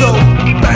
so bad.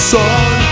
sol